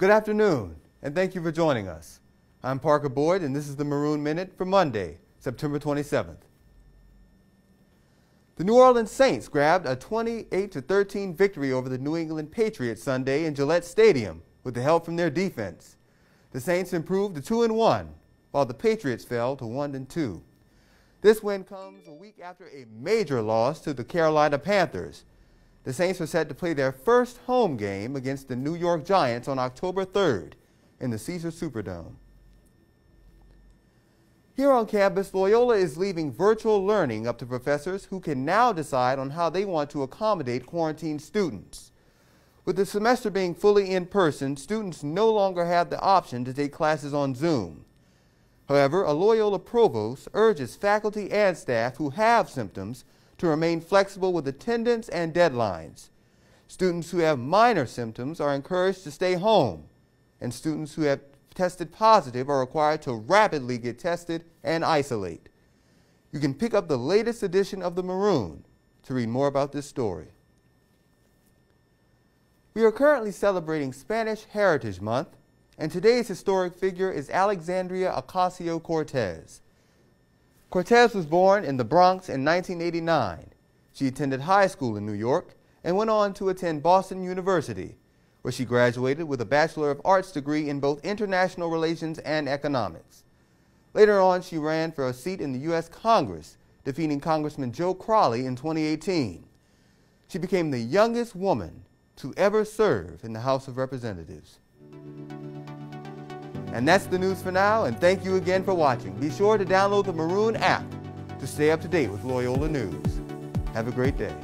Good afternoon, and thank you for joining us. I'm Parker Boyd, and this is the Maroon Minute for Monday, September 27th. The New Orleans Saints grabbed a 28-13 victory over the New England Patriots Sunday in Gillette Stadium with the help from their defense. The Saints improved to 2-1, while the Patriots fell to 1-2. This win comes a week after a major loss to the Carolina Panthers. The Saints are set to play their first home game against the New York Giants on October 3rd in the Caesar Superdome. Here on campus, Loyola is leaving virtual learning up to professors who can now decide on how they want to accommodate quarantined students. With the semester being fully in person, students no longer have the option to take classes on Zoom. However, a Loyola provost urges faculty and staff who have symptoms to remain flexible with attendance and deadlines. Students who have minor symptoms are encouraged to stay home, and students who have tested positive are required to rapidly get tested and isolate. You can pick up the latest edition of the Maroon to read more about this story. We are currently celebrating Spanish Heritage Month, and today's historic figure is Alexandria Ocasio-Cortez. Cortez was born in the Bronx in 1989. She attended high school in New York and went on to attend Boston University, where she graduated with a Bachelor of Arts degree in both international relations and economics. Later on, she ran for a seat in the U.S. Congress, defeating Congressman Joe Crowley in 2018. She became the youngest woman to ever serve in the House of Representatives. And that's the news for now, and thank you again for watching. Be sure to download the Maroon app to stay up to date with Loyola News. Have a great day.